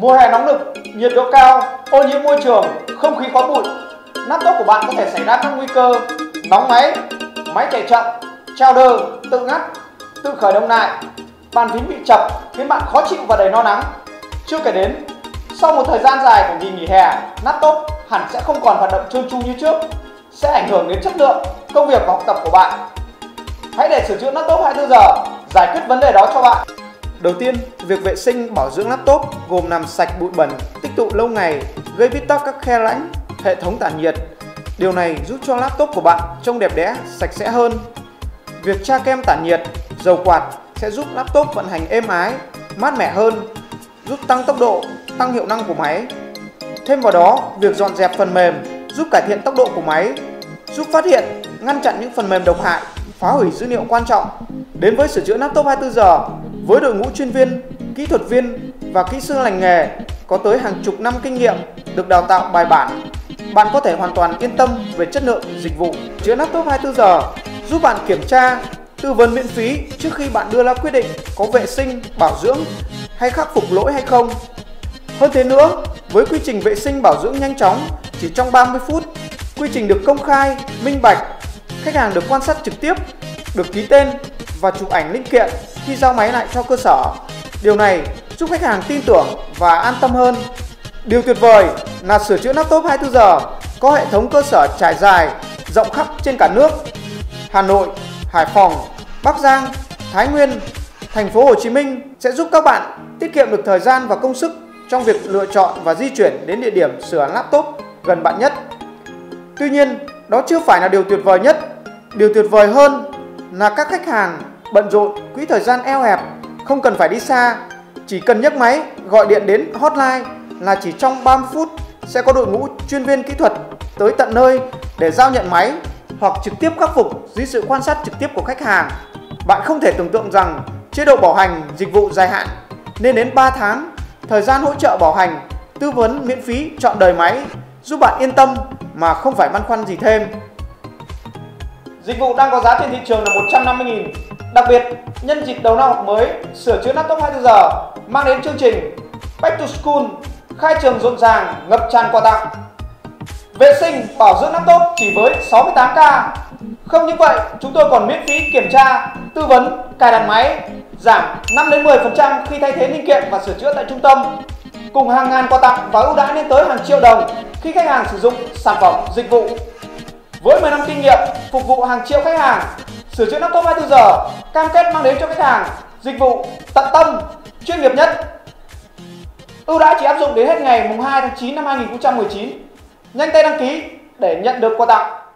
Mùa hè nóng nực, nhiệt độ cao, ô nhiễm môi trường, không khí khói bụi, laptop của bạn có thể xảy ra các nguy cơ nóng máy, máy chạy chậm, trao đơ, tự ngắt, tự khởi động lại, bàn phím bị chập khiến bạn khó chịu và đầy no nắng. Chưa kể đến, sau một thời gian dài của kỳ nghỉ hè, laptop hẳn sẽ không còn hoạt động trơn tru như trước, sẽ ảnh hưởng đến chất lượng công việc và học tập của bạn. Hãy để sửa chữa laptop 24 giờ, giải quyết vấn đề đó cho bạn. Đầu tiên, việc vệ sinh bảo dưỡng laptop gồm làm sạch bụi bẩn tích tụ lâu ngày, gây bít tắc các khe lãnh, hệ thống tản nhiệt. Điều này giúp cho laptop của bạn trông đẹp đẽ, sạch sẽ hơn. Việc tra kem tản nhiệt, dầu quạt sẽ giúp laptop vận hành êm ái, mát mẻ hơn, giúp tăng tốc độ, tăng hiệu năng của máy. Thêm vào đó, việc dọn dẹp phần mềm giúp cải thiện tốc độ của máy, giúp phát hiện, ngăn chặn những phần mềm độc hại, phá hủy dữ liệu quan trọng. Đến với sửa chữa laptop 24 giờ, với đội ngũ chuyên viên, kỹ thuật viên và kỹ sư lành nghề có tới hàng chục năm kinh nghiệm được đào tạo bài bản, bạn có thể hoàn toàn yên tâm về chất lượng dịch vụ chữa laptop 24 giờ, giúp bạn kiểm tra, tư vấn miễn phí trước khi bạn đưa ra quyết định có vệ sinh, bảo dưỡng hay khắc phục lỗi hay không. Hơn thế nữa, với quy trình vệ sinh bảo dưỡng nhanh chóng chỉ trong 30 phút, quy trình được công khai, minh bạch, khách hàng được quan sát trực tiếp, được ký tên và chụp ảnh linh kiện khi giao máy lại cho cơ sở. Điều này giúp khách hàng tin tưởng và an tâm hơn. Điều tuyệt vời là sửa chữa laptop 24 giờ có hệ thống cơ sở trải dài rộng khắp trên cả nước. Hà Nội, Hải Phòng, Bắc Giang, Thái Nguyên, thành phố Hồ Chí Minh sẽ giúp các bạn tiết kiệm được thời gian và công sức trong việc lựa chọn và di chuyển đến địa điểm sửa laptop gần bạn nhất. Tuy nhiên, đó chưa phải là điều tuyệt vời nhất. Điều tuyệt vời hơn là các khách hàng bận rộn, quỹ thời gian eo hẹp, không cần phải đi xa, chỉ cần nhấc máy gọi điện đến hotline là chỉ trong 30 phút sẽ có đội ngũ chuyên viên kỹ thuật tới tận nơi để giao nhận máy hoặc trực tiếp khắc phục dưới sự quan sát trực tiếp của khách hàng. Bạn không thể tưởng tượng rằng chế độ bảo hành dịch vụ dài hạn nên đến 3 tháng, thời gian hỗ trợ bảo hành, tư vấn miễn phí chọn đời máy giúp bạn yên tâm mà không phải băn khoăn gì thêm. Dịch vụ đang có giá trên thị trường là 150.000 Đặc biệt, nhân dịp đầu năm học mới, sửa chữa laptop 24 giờ mang đến chương trình Back to School khai trường rộn ràng, ngập tràn quà tặng. Vệ sinh, bảo dưỡng laptop chỉ với 68k. Không những vậy, chúng tôi còn miễn phí kiểm tra, tư vấn, cài đặt máy, giảm 5 đến 10% khi thay thế linh kiện và sửa chữa tại trung tâm. Cùng hàng ngàn quà tặng và ưu đãi lên tới hàng triệu đồng khi khách hàng sử dụng sản phẩm dịch vụ. Với 10 năm kinh nghiệm phục vụ hàng triệu khách hàng, sửa chữa laptop 24 giờ cam kết mang đến cho khách hàng dịch vụ tận tâm, chuyên nghiệp nhất. Ưu đãi chỉ áp dụng đến hết ngày mùng 2 tháng 9 năm 2019. Nhanh tay đăng ký để nhận được quà tặng.